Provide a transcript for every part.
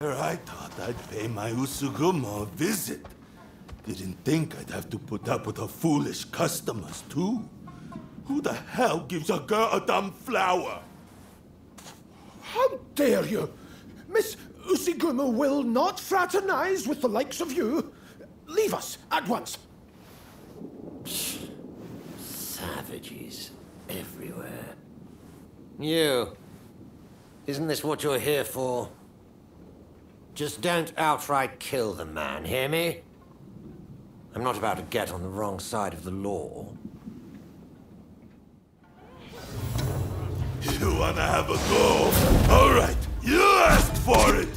I thought I'd pay my Usugumo a visit. Didn't think I'd have to put up with her foolish customers, too. Who the hell gives a girl a dumb flower? How dare you? Miss Usugumo will not fraternize with the likes of you. Leave us at once. Savages everywhere. You. Isn't this what you're here for? Just don't outright kill the man, hear me? I'm not about to get on the wrong side of the law. You wanna have a go? All right, you asked for it.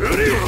I